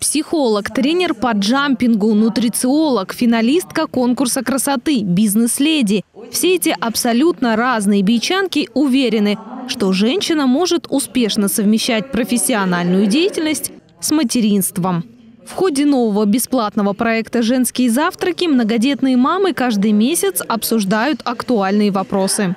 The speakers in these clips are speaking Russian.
Психолог, тренер по джампингу, нутрициолог, финалистка конкурса красоты, бизнес-леди. Все эти абсолютно разные бичанки уверены, что женщина может успешно совмещать профессиональную деятельность с материнством. В ходе нового бесплатного проекта «Женские завтраки» многодетные мамы каждый месяц обсуждают актуальные вопросы.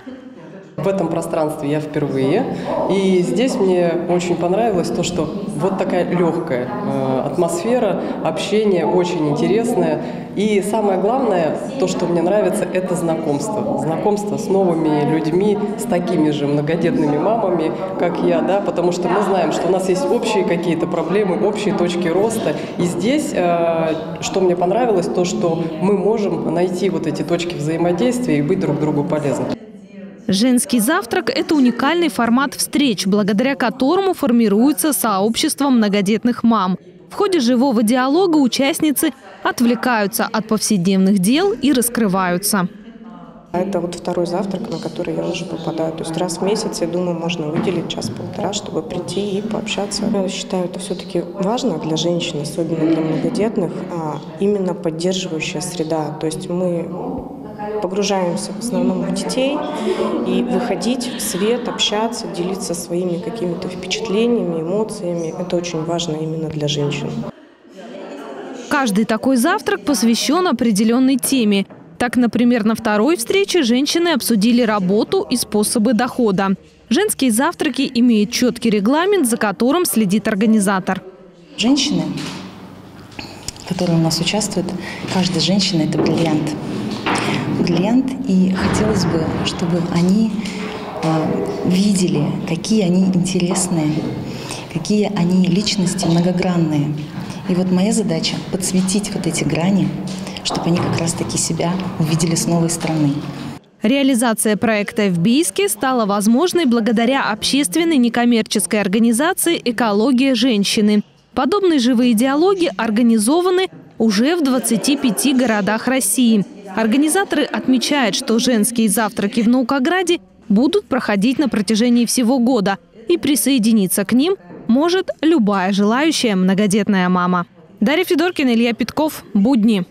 В этом пространстве я впервые. И здесь мне очень понравилось то, что вот такая легкая э, атмосфера, общение очень интересное. И самое главное, то, что мне нравится, это знакомство. Знакомство с новыми людьми, с такими же многодетными мамами, как я, да, потому что мы знаем, что у нас есть общие какие-то проблемы, общие точки роста. И здесь, э, что мне понравилось, то, что мы можем найти вот эти точки взаимодействия и быть друг другу полезны. Женский завтрак – это уникальный формат встреч, благодаря которому формируется сообщество многодетных мам. В ходе живого диалога участницы отвлекаются от повседневных дел и раскрываются. Это вот второй завтрак, на который я уже попадаю. То есть раз в месяц, я думаю, можно выделить час-полтора, чтобы прийти и пообщаться. Я считаю, это все-таки важно для женщин, особенно для многодетных, а именно поддерживающая среда. То есть мы погружаемся в основном в детей и выходить в свет, общаться, делиться своими какими-то впечатлениями, эмоциями. Это очень важно именно для женщин. Каждый такой завтрак посвящен определенной теме. Так, например, на второй встрече женщины обсудили работу и способы дохода. Женские завтраки имеют четкий регламент, за которым следит организатор. Женщины, которые у нас участвуют, каждая женщина – это бриллиант бриллиант, и хотелось бы, чтобы они э, видели, какие они интересные, какие они личности многогранные. И вот моя задача – подсветить вот эти грани, чтобы они как раз-таки себя увидели с новой стороны. Реализация проекта в Бийске стала возможной благодаря общественной некоммерческой организации «Экология женщины». Подобные живые диалоги организованы уже в 25 городах России – Организаторы отмечают, что женские завтраки в Наукограде будут проходить на протяжении всего года. И присоединиться к ним может любая желающая многодетная мама. Дарья Федоркина, Илья Питков. Будни.